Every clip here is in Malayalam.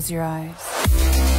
close your eyes.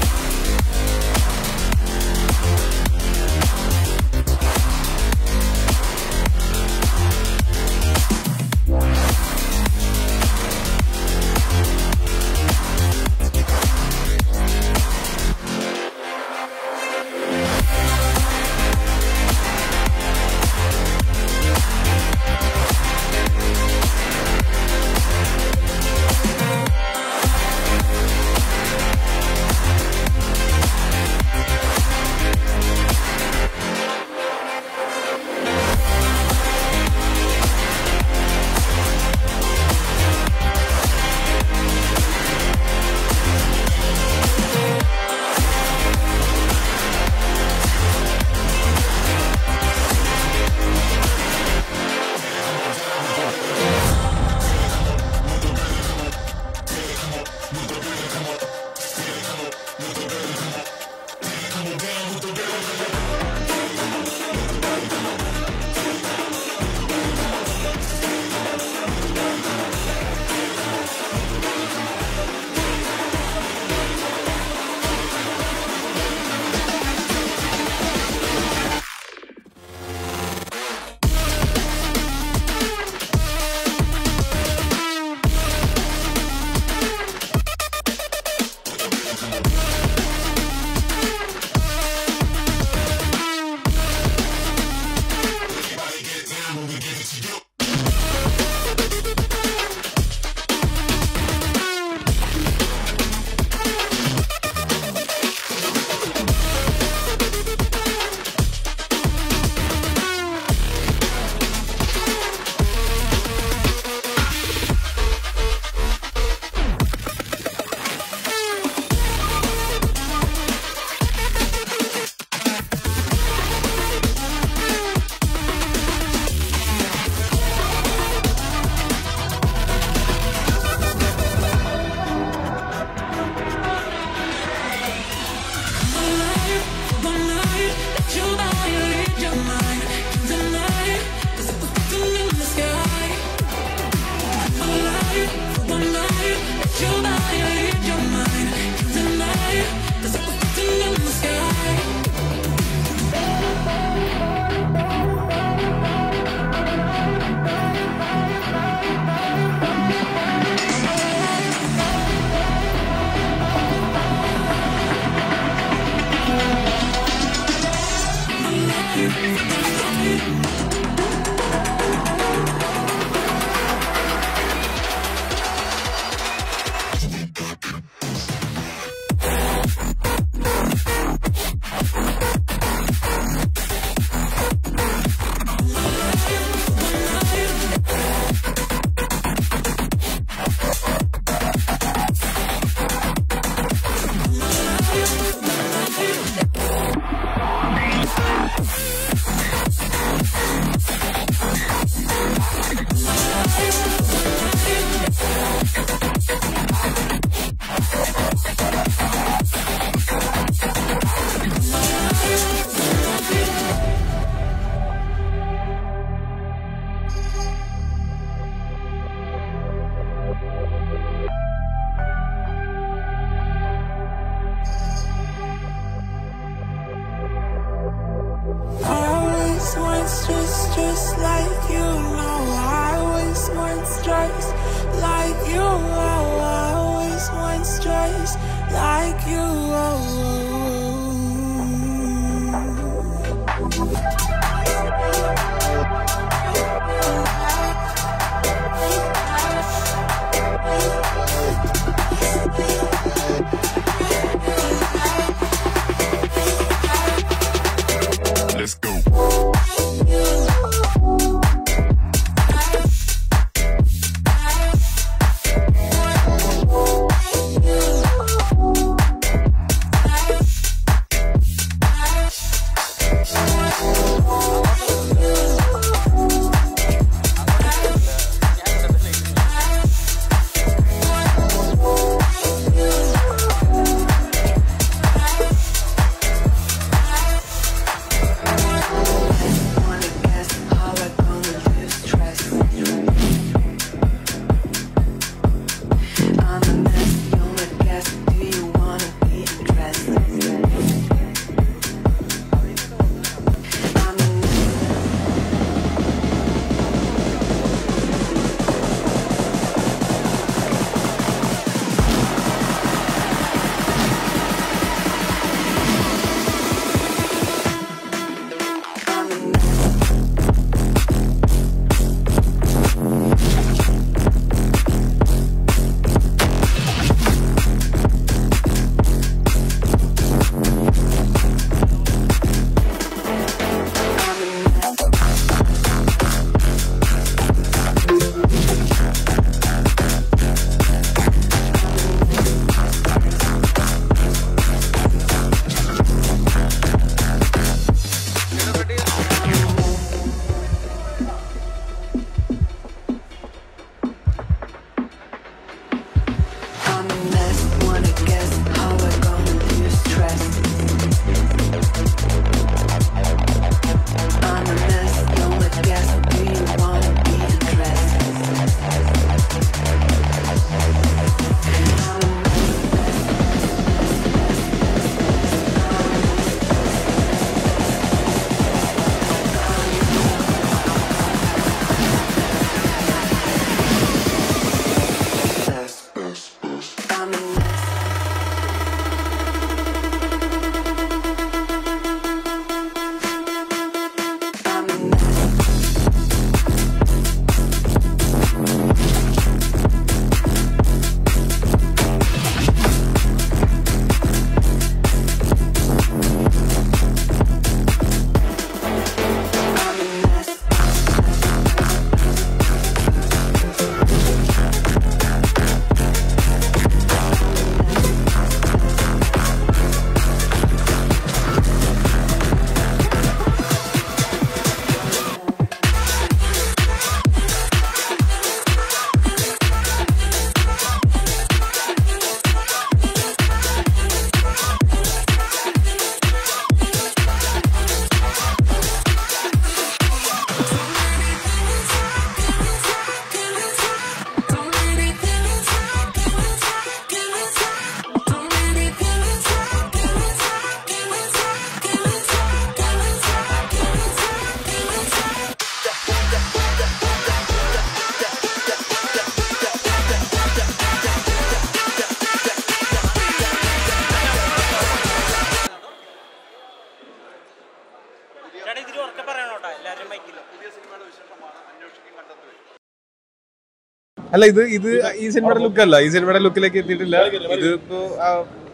അല്ല ഇത് ഇത് ഈ സിനിമയുടെ ലുക്ക് അല്ല. ഈ സിനിമയുടെ ലുക്കിലേക്ക് എത്തിയിട്ടില്ല. ഇത് ഇപ്പോ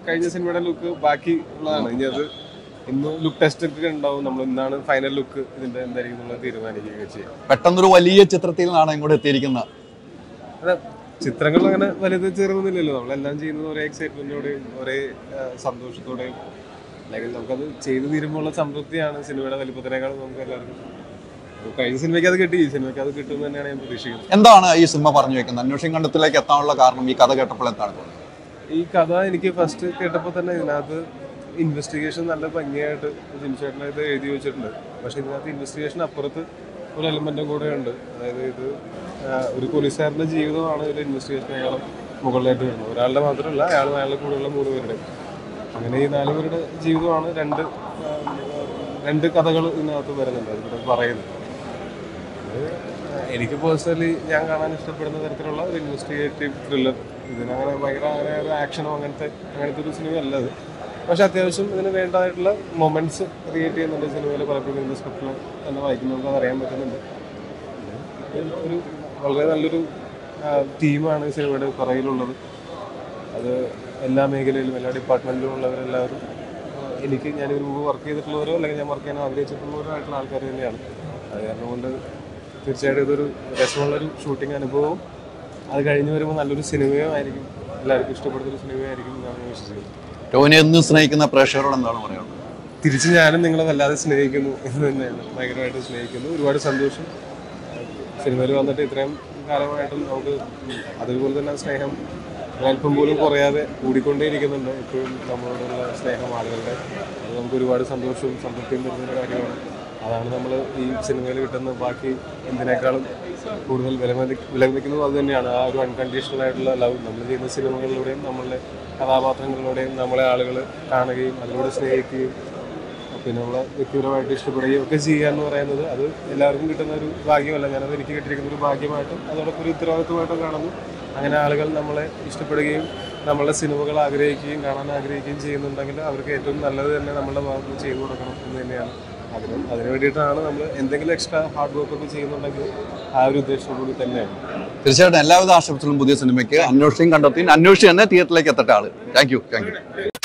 കഴിഞ്ഞ സിനിമയുടെ ലുക്ക് ബാക്കി ഉള്ളതാണ്. ഇനി അത് ഇന്ന് ലുക്ക് ടെസ്റ്റ് ഒക്കെ ഉണ്ടാവും. നമ്മൾ ഇന്നാണ് ഫൈനൽ ലുക്ക് ഇതിന്റെ എന്തായിരിക്കും തീരുമാനിക്കുക തീരുമാനിക്കുകയൊക്കെ ചെയ്യാം. പെട്ടെന്നൊരു വലിയ ചിത്രത്തിൽ നിന്നാണ് ഇങ്ങോട്ട് എത്തിയിരിക്കുന്നത്. അതെ ചിത്രങ്ങൾ അങ്ങനെ വലുത് ചേർന്നില്ലല്ലോ നമ്മളെല്ലാം ചെയ്യുന്നത് ഒരേ എക്സൈറ്റ്മെന്റോടെയും ഒരേ സന്തോഷത്തോടെയും. അല്ലെങ്കിൽ നമുക്കത് ചെയ്തു തീരുമ്പോഴുള്ള സംതൃപ്തിയാണ് സിനിമയുടെ വലിപ്പത്തിനേക്കാളും നമുക്ക് എല്ലാവർക്കും കഴിഞ്ഞ സിനിമയ്ക്ക് അത് കിട്ടി. ഈ സിനിമയ്ക്ക് അത് കിട്ടും തന്നെയാണ് ഞാൻ പ്രതീക്ഷിക്കുന്നത്. എന്താണ് ഈ സിനിമ പറഞ്ഞു വെക്കുന്നത്? അന്വേഷണം കണ്ടത്തിലേക്ക് എത്താനുള്ള കാരണം ഈ കഥ കേട്ടപ്പോൾ എന്താണ് തോന്നുന്നത്? ഈ കഥ എനിക്ക് ഫസ്റ്റ് കേട്ടപ്പോൾ തന്നെ ഇതിനകത്ത് ഇൻവെസ്റ്റിഗേഷൻ നല്ല ഭംഗിയായിട്ട് ജിംചേട്ടനായിട്ട് എഴുതി വെച്ചിട്ടുണ്ട്. പക്ഷേ ഇതിനകത്ത് ഇൻവെസ്റ്റിഗേഷൻ അപ്പുറത്ത് ഒരു എലമെന്റും കൂടെ ഉണ്ട്. അതായത് ഇത് ഒരു പോലീസുകാരന്റെ ജീവിതമാണ് ഒരു ഇൻവെസ്റ്റിഗേഷൻ അയാളും മുകളിലായിട്ട് വരുന്നത്. ഒരാളുടെ മാത്രമല്ല അയാൾ അയാളുടെ കൂടെയുള്ള മൂന്ന് പേരുടെ അങ്ങനെ ഈ നാല് പേരുടെ ജീവിതമാണ് രണ്ട് രണ്ട് കഥകൾ ഇതിനകത്ത് വരുന്നുണ്ട്. അതിവിടെ പറയുന്നത്. എനിക്ക് പേഴ്സണലി ഞാൻ കാണാൻ ഇഷ്ടപ്പെടുന്ന തരത്തിലുള്ള ഒരു ഇൻവെസ്റ്റിഗേറ്റീവ് ത്രില്ലർ ഇതിനങ്ങനെ ഭയങ്കര അങ്ങനെ ഒരു ആക്ഷനോ അങ്ങനത്തെ അങ്ങനത്തെ ഒരു സിനിമ അല്ലത് പക്ഷെ അത്യാവശ്യം ഇതിന് വേണ്ടതായിട്ടുള്ള മൊമെന്റ്സ് ക്രിയേറ്റ് ചെയ്യുന്നുണ്ട് സിനിമയിൽ പലപ്പോഴും ഇന്ത്യ സ്ക്രിപ്റ്റിൽ തന്നെ വായിക്കുന്നവർക്ക് അറിയാൻ പറ്റുന്നുണ്ട്. ഒരു വളരെ നല്ലൊരു തീമാണ് ഈ സിനിമയുടെ പുറകിലുള്ളത്. അത് എല്ലാ മേഖലയിലും എല്ലാ ഡിപ്പാർട്ട്മെന്റിലും ഉള്ളവരെല്ലാവരും എനിക്ക് ഞാൻ ഇതിനു മുമ്പ് വർക്ക് ചെയ്തിട്ടുള്ളവരോ അല്ലെങ്കിൽ ഞാൻ വർക്ക് ചെയ്യാൻ ആഗ്രഹിച്ചിട്ടുള്ളവരോ ആയിട്ടുള്ള ആൾക്കാർ തന്നെയാണ്. അത് കാരണം കൊണ്ട് തീർച്ചയായിട്ടും ഇതൊരു രസമുള്ളൊരു ഷൂട്ടിംഗ് അനുഭവവും. അത് കഴിഞ്ഞ് വരുമ്പോൾ നല്ലൊരു സിനിമയും ആയിരിക്കും. എല്ലാവർക്കും ഇഷ്ടപ്പെടുന്നൊരു സിനിമയായിരിക്കും എന്നാണ് ഞാൻ വിശ്വസിക്കുന്നത് ടോണി എന്നും സ്നേഹിക്കുന്ന പ്രേക്ഷകരോട് എന്താണ് പറയുന്നത് തിരിച്ച് ഞാനും നിങ്ങളെ വല്ലാതെ സ്നേഹിക്കുന്നു എന്ന് തന്നെയാണ്. ഭയങ്കരമായിട്ട് സ്നേഹിക്കുന്നു. ഒരുപാട് സന്തോഷം. സിനിമയിൽ വന്നിട്ട് ഇത്രയും കാലമായിട്ടും നമുക്ക് അതുപോലെ തന്നെ സ്നേഹം അല്പം പോലും കുറയാതെ കൂടിക്കൊണ്ടേയിരിക്കുന്നുണ്ട്. ഇപ്പോഴും നമ്മളോടുള്ള സ്നേഹം ആളുകളുടെ. അത് നമുക്ക് ഒരുപാട് സന്തോഷവും സംതൃപ്തിയും തരുന്ന ഒരു കാര്യമാണ്. അതാണ് നമ്മൾ ഈ സിനിമയിൽ കിട്ടുന്ന ബാക്കി എന്തിനേക്കാളും കൂടുതൽ വിലമതി വിലമതിക്കുന്നത് അത് തന്നെയാണ്. ആ ഒരു അൺകണ്ടീഷണൽ ആയിട്ടുള്ള ലവ് നമ്മൾ ചെയ്യുന്ന സിനിമകളിലൂടെയും നമ്മളുടെ കഥാപാത്രങ്ങളിലൂടെയും നമ്മളെ ആളുകൾ കാണുകയും അതിലൂടെ സ്നേഹിക്കുകയും പിന്നെ നമ്മളെ വ്യക്തിപരമായിട്ട് ഇഷ്ടപ്പെടുകയും ഒക്കെ ചെയ്യുക എന്ന് പറയുന്നത് അത് എല്ലാവർക്കും കിട്ടുന്ന ഒരു ഭാഗ്യമല്ല. ഞാനത് എനിക്ക് കിട്ടിയിരിക്കുന്ന ഒരു ഭാഗ്യമായിട്ടും അതോടൊപ്പം ഒരു ഉത്തരവാദിത്വമായിട്ടും കാണുന്നു. അങ്ങനെ ആളുകൾ നമ്മളെ ഇഷ്ടപ്പെടുകയും നമ്മളുടെ സിനിമകൾ ആഗ്രഹിക്കുകയും കാണാൻ ആഗ്രഹിക്കുകയും ചെയ്യുന്നുണ്ടെങ്കിൽ അവർക്ക് ഏറ്റവും നല്ലത് തന്നെ നമ്മളുടെ ഭാഗത്ത് ചെയ്തു കൊടുക്കണം എന്ന് തന്നെയാണ്. ആഗ്രഹം അതിന് വേണ്ടിയിട്ടാണ് നമ്മൾ എന്തെങ്കിലും എക്സ്ട്രാ ഹാർഡ് വർക്ക് ഒക്കെ ചെയ്യുന്നുണ്ടെങ്കിൽ ആ ഒരു ഉദ്ദേശത്തോടുകൂടി തന്നെയാണ്. തീർച്ചയായിട്ടും എല്ലാവിധ ആശംസകളും പുതിയ സിനിമയ്ക്ക്. അന്വേഷണം കണ്ടെത്തി. അന്വേഷിച്ച് തന്നെ തിയേറ്ററിലേക്ക് എത്തട്ടെ ആൾ. Thank you thank you